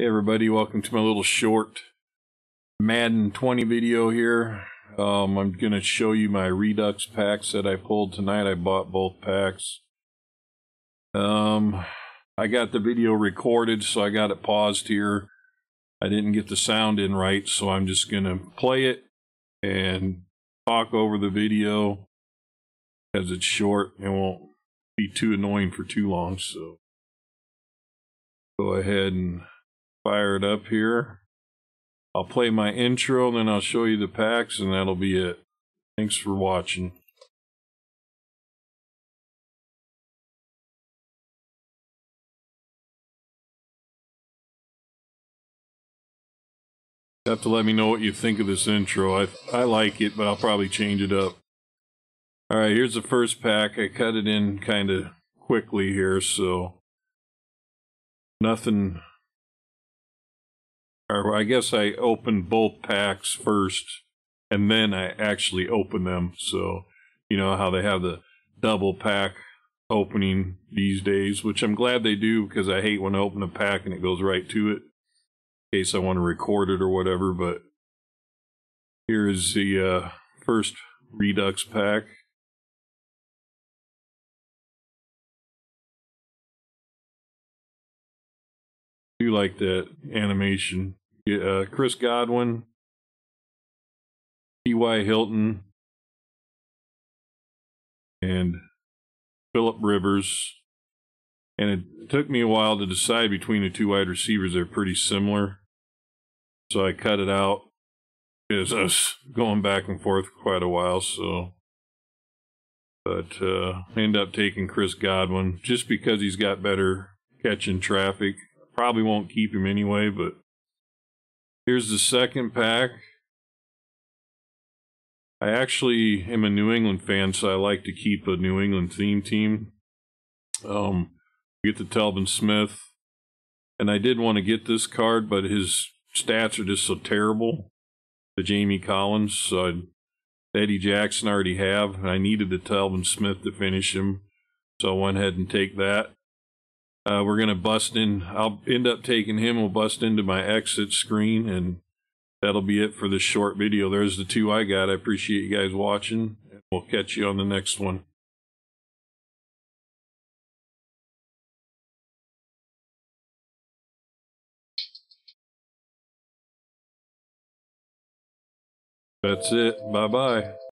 Hey everybody, welcome to my little short Madden 20 video here. Um, I'm going to show you my Redux packs that I pulled tonight. I bought both packs. Um, I got the video recorded, so I got it paused here. I didn't get the sound in right, so I'm just going to play it and talk over the video as it's short and won't be too annoying for too long. So go ahead and fire it up here. I'll play my intro, then I'll show you the packs, and that'll be it. Thanks for watching. You have to let me know what you think of this intro. I I like it, but I'll probably change it up. All right, here's the first pack. I cut it in kind of quickly here, so nothing or I guess I opened both packs first and then I actually opened them. So, you know how they have the double pack opening these days, which I'm glad they do because I hate when I open a pack and it goes right to it in case I want to record it or whatever. But here is the uh, first Redux pack. do like that animation uh, Chris Godwin, T.Y. Hilton, and Philip Rivers. And it took me a while to decide between the two wide receivers. They're pretty similar. So I cut it out because I was going back and forth quite a while. So, but uh, I ended up taking Chris Godwin just because he's got better catching traffic. Probably won't keep him anyway, but Here's the second pack. I actually am a New England fan, so I like to keep a New England theme team. Um, get the Telvin Smith, and I did want to get this card, but his stats are just so terrible. The Jamie Collins, so I'd, Eddie Jackson I already have. I needed the Telvin Smith to finish him, so I went ahead and take that. Uh, we're going to bust in. I'll end up taking him. We'll bust into my exit screen, and that'll be it for this short video. There's the two I got. I appreciate you guys watching, and we'll catch you on the next one. That's it. Bye bye.